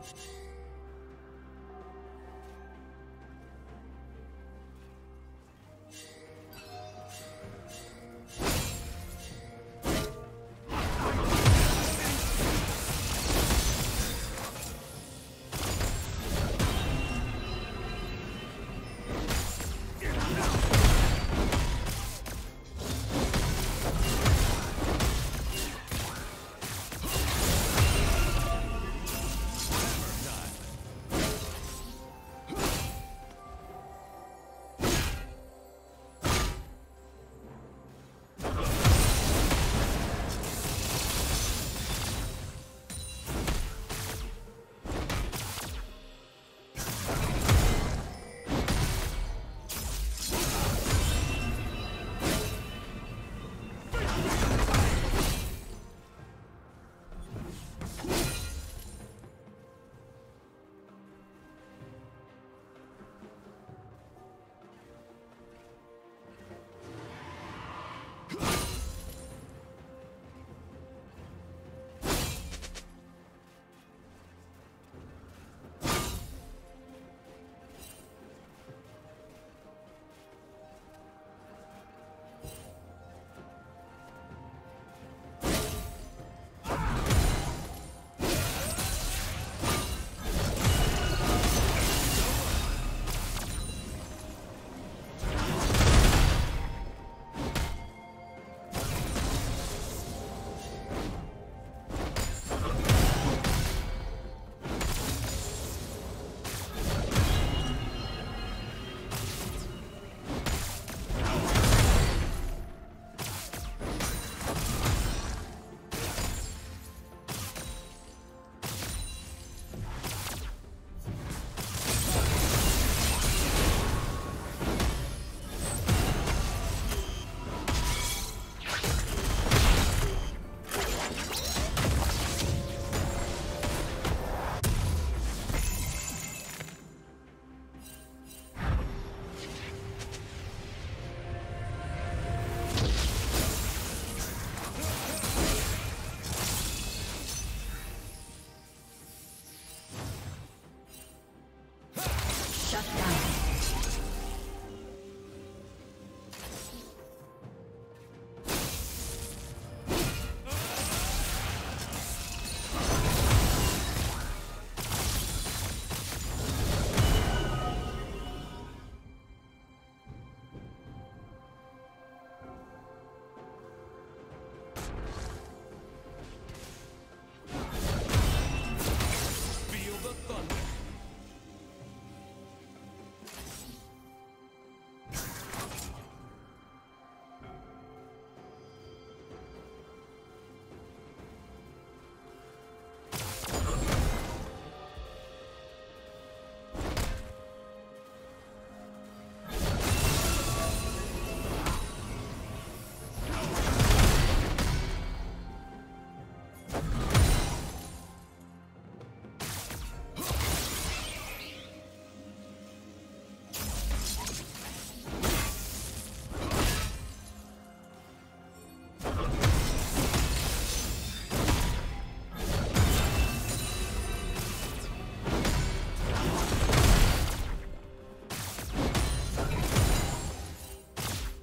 Complete.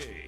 Engaged.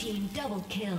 Team double kill.